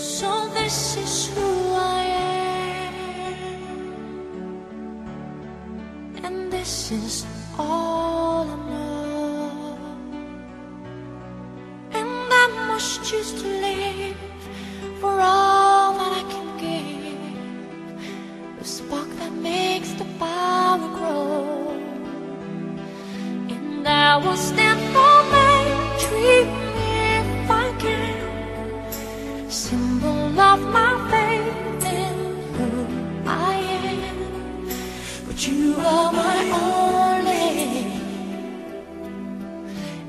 So this is who I am, and this is all I know. And I must choose to live for all that I can give. The spark that makes the power grow, and I will stand. You are my only,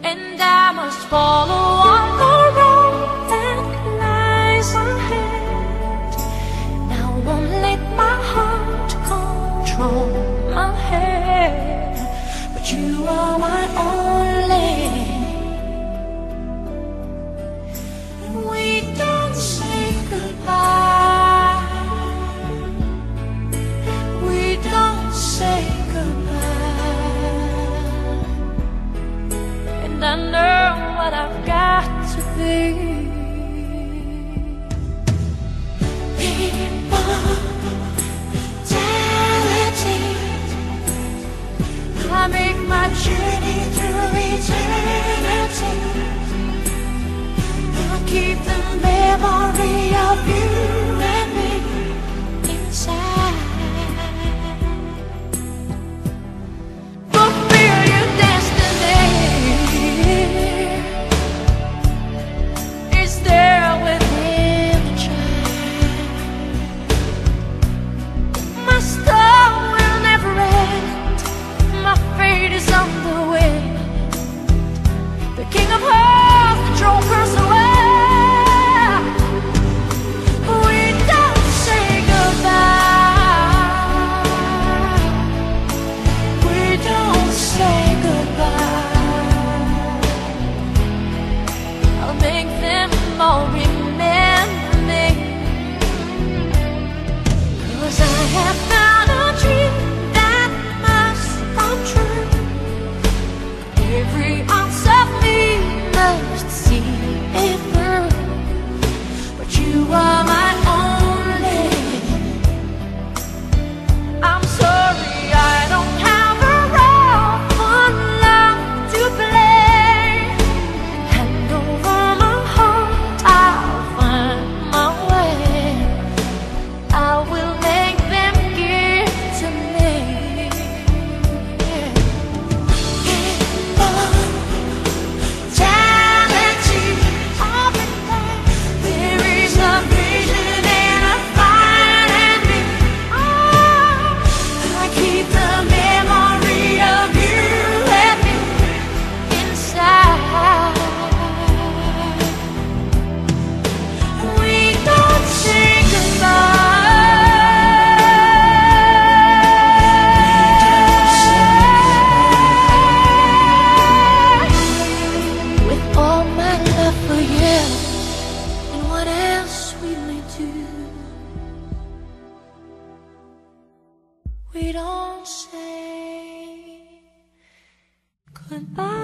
and I must follow on the road that lies ahead. Now won't let my heart control my head, but you are my only. keep the memory say goodbye.